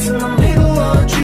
It's my the